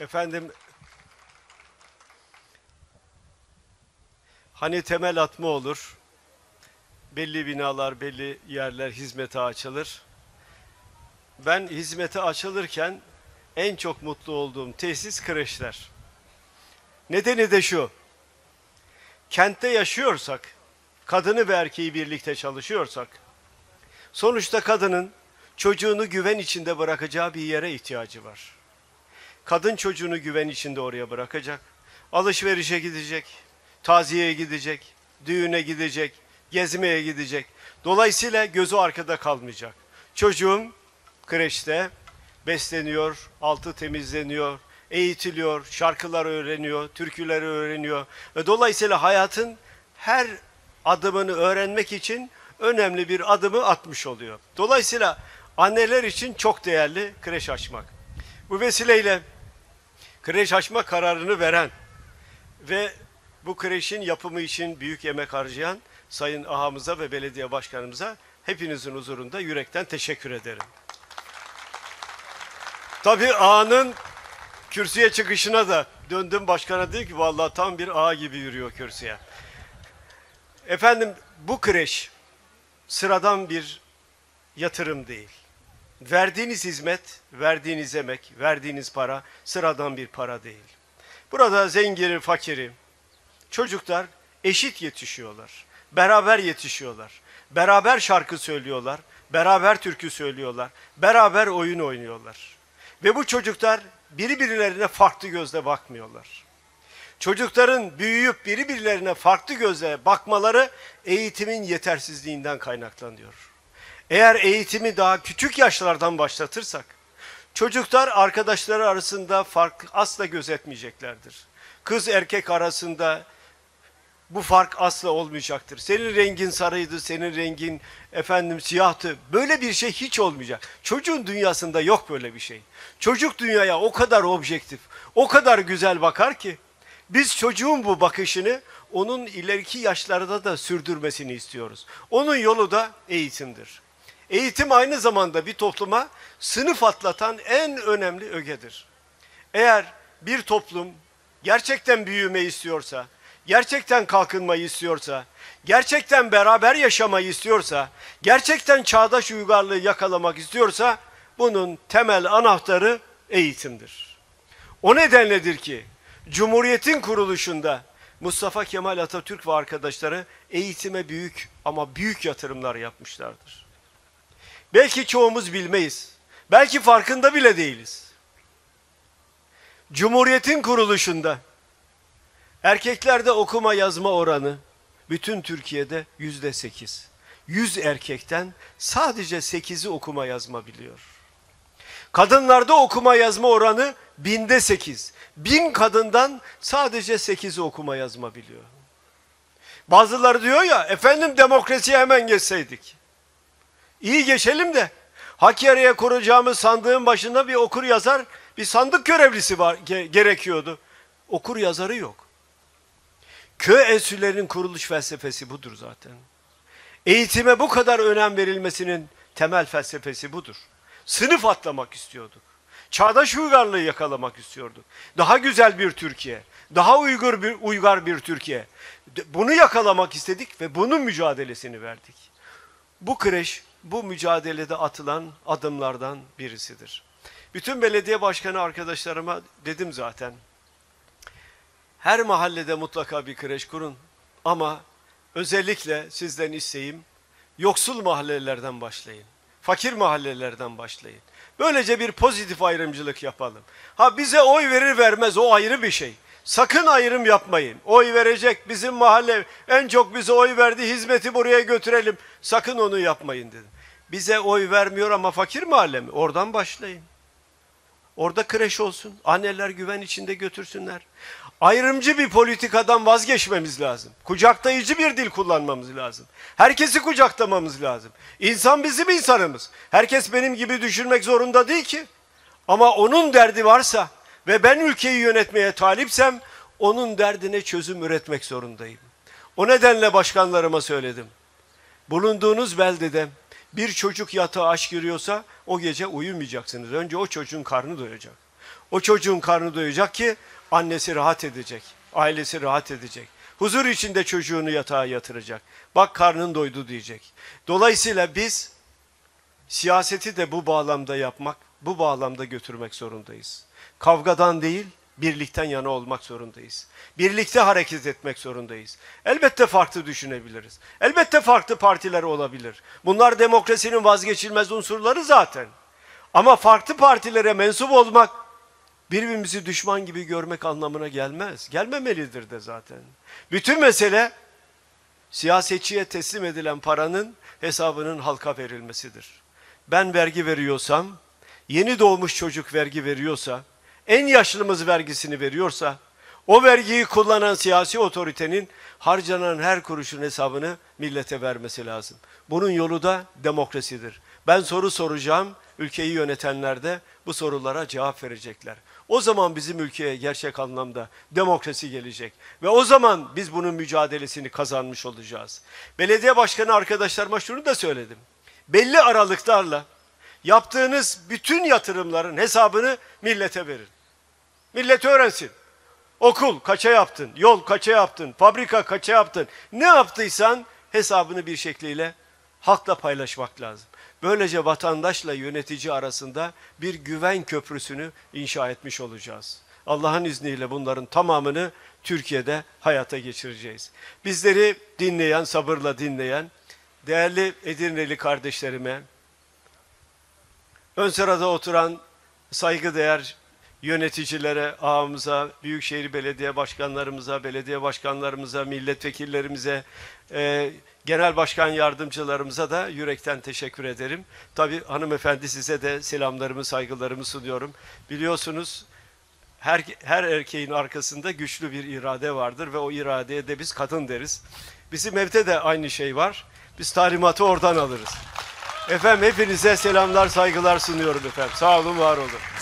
Efendim hani temel atma olur. Belli binalar, belli yerler hizmete açılır. Ben hizmete açılırken en çok mutlu olduğum tesis kreşler. Nedeni de şu. Kentte yaşıyorsak, kadını ve erkeği birlikte çalışıyorsak, sonuçta kadının çocuğunu güven içinde bırakacağı bir yere ihtiyacı var. Kadın çocuğunu güven içinde oraya bırakacak. Alışverişe gidecek, taziyeye gidecek, düğüne gidecek, gezmeye gidecek. Dolayısıyla gözü arkada kalmayacak. Çocuğum kreşte besleniyor, altı temizleniyor, eğitiliyor, şarkılar öğreniyor, türküleri öğreniyor. Ve dolayısıyla hayatın her adımını öğrenmek için önemli bir adımı atmış oluyor. Dolayısıyla anneler için çok değerli kreş açmak. Bu vesileyle kreş açma kararını veren ve bu kreşin yapımı için büyük emek harcayan Sayın Ahamıza ve belediye başkanımıza hepinizin huzurunda yürekten teşekkür ederim. Tabii ağanın kürsüye çıkışına da döndüm başkana dedi ki vallahi tam bir ağa gibi yürüyor kürsüye. Efendim bu kreş sıradan bir yatırım değil. Verdiğiniz hizmet, verdiğiniz emek, verdiğiniz para sıradan bir para değil. Burada zengini, fakiri, çocuklar eşit yetişiyorlar. Beraber yetişiyorlar. Beraber şarkı söylüyorlar. Beraber türkü söylüyorlar. Beraber oyun oynuyorlar. Ve bu çocuklar birbirlerine farklı gözle bakmıyorlar. Çocukların büyüyüp birbirlerine farklı gözle bakmaları eğitimin yetersizliğinden kaynaklanıyor. Eğer eğitimi daha küçük yaşlardan başlatırsak, çocuklar arkadaşları arasında fark asla gözetmeyeceklerdir. Kız erkek arasında bu fark asla olmayacaktır. Senin rengin sarıydı, senin rengin efendim siyahtı. Böyle bir şey hiç olmayacak. Çocuğun dünyasında yok böyle bir şey. Çocuk dünyaya o kadar objektif, o kadar güzel bakar ki biz çocuğun bu bakışını onun ileriki yaşlarda da sürdürmesini istiyoruz. Onun yolu da eğitimdir. Eğitim aynı zamanda bir topluma sınıf atlatan en önemli ögedir. Eğer bir toplum gerçekten büyümeyi istiyorsa, gerçekten kalkınmayı istiyorsa, gerçekten beraber yaşamayı istiyorsa, gerçekten çağdaş uygarlığı yakalamak istiyorsa bunun temel anahtarı eğitimdir. O nedenledir ki Cumhuriyetin kuruluşunda Mustafa Kemal Atatürk ve arkadaşları eğitime büyük ama büyük yatırımlar yapmışlardır. Belki çoğumuz bilmeyiz. Belki farkında bile değiliz. Cumhuriyetin kuruluşunda erkeklerde okuma yazma oranı bütün Türkiye'de yüzde sekiz. Yüz erkekten sadece sekizi okuma yazma biliyor. Kadınlarda okuma yazma oranı binde sekiz. Bin kadından sadece sekizi okuma yazma biliyor. Bazıları diyor ya efendim demokrasiye hemen geçseydik. İyi geçelim de Hakkari'ye kuracağımız sandığın başında bir okur yazar, bir sandık görevlisi var ge- gerekiyordu. Okur yazarı yok. Köy enstitülerinin kuruluş felsefesi budur zaten. Eğitime bu kadar önem verilmesinin temel felsefesi budur. Sınıf atlamak istiyorduk. Çağdaş uygarlığı yakalamak istiyorduk. Daha güzel bir Türkiye, daha uygur bir uygar bir Türkiye. Bunu yakalamak istedik ve bunun mücadelesini verdik. Bu kreş bu mücadelede atılan adımlardan birisidir. Bütün belediye başkanı arkadaşlarıma dedim zaten. Her mahallede mutlaka bir kreş kurun ama özellikle sizden isteğim yoksul mahallelerden başlayın. Fakir mahallelerden başlayın. Böylece bir pozitif ayrımcılık yapalım. Ha bize oy verir vermez o ayrı bir şey. Sakın ayrım yapmayın. Oy verecek bizim mahalle en çok bize oy verdi hizmeti buraya götürelim. Sakın onu yapmayın dedim. Bize oy vermiyor ama fakir mahalle mi? Oradan başlayın. Orada kreş olsun. Anneler güven içinde götürsünler. Ayrımcı bir politikadan vazgeçmemiz lazım. Kucaklayıcı bir dil kullanmamız lazım. Herkesi kucaklamamız lazım. İnsan bizim insanımız. Herkes benim gibi düşünmek zorunda değil ki. Ama onun derdi varsa ve ben ülkeyi yönetmeye talipsem onun derdine çözüm üretmek zorundayım. O nedenle başkanlarıma söyledim. Bulunduğunuz beldede bir çocuk yatağa aç giriyorsa o gece uyumayacaksınız. Önce o çocuğun karnı doyacak. O çocuğun karnı doyacak ki annesi rahat edecek, ailesi rahat edecek. Huzur içinde çocuğunu yatağa yatıracak. Bak karnın doydu diyecek. Dolayısıyla biz siyaseti de bu bağlamda yapmak, bu bağlamda götürmek zorundayız. Kavgadan değil, birlikten yana olmak zorundayız. Birlikte hareket etmek zorundayız. Elbette farklı düşünebiliriz. Elbette farklı partiler olabilir. Bunlar demokrasinin vazgeçilmez unsurları zaten. Ama farklı partilere mensup olmak birbirimizi düşman gibi görmek anlamına gelmez. Gelmemelidir de zaten. Bütün mesele siyasetçiye teslim edilen paranın hesabının halka verilmesidir. Ben vergi veriyorsam, yeni doğmuş çocuk vergi veriyorsa, en yaşlımız vergisini veriyorsa, o vergiyi kullanan siyasi otoritenin harcanan her kuruşun hesabını millete vermesi lazım. Bunun yolu da demokrasidir. Ben soru soracağım, ülkeyi yönetenler de bu sorulara cevap verecekler. O zaman bizim ülkeye gerçek anlamda demokrasi gelecek. Ve o zaman biz bunun mücadelesini kazanmış olacağız. Belediye başkanı arkadaşlarıma şunu da söyledim. Belli aralıklarla yaptığınız bütün yatırımların hesabını millete verin. Millet öğrensin. Okul kaça yaptın, yol kaça yaptın, fabrika kaça yaptın. Ne yaptıysan hesabını bir şekliyle halkla paylaşmak lazım. Böylece vatandaşla yönetici arasında bir güven köprüsünü inşa etmiş olacağız. Allah'ın izniyle bunların tamamını Türkiye'de hayata geçireceğiz. Bizleri dinleyen, sabırla dinleyen değerli Edirneli kardeşlerime, ön sırada oturan saygıdeğer yöneticilere, ağamıza, büyükşehir belediye başkanlarımıza, belediye başkanlarımıza, milletvekillerimize, e, genel başkan yardımcılarımıza da yürekten teşekkür ederim. Tabii hanımefendi size de selamlarımı, saygılarımı sunuyorum. Biliyorsunuz her, her erkeğin arkasında güçlü bir irade vardır ve o iradeye de biz kadın deriz. Bizim evde de aynı şey var. Biz talimatı oradan alırız. Efendim hepinize selamlar, saygılar sunuyorum efendim. Sağ olun, var olun.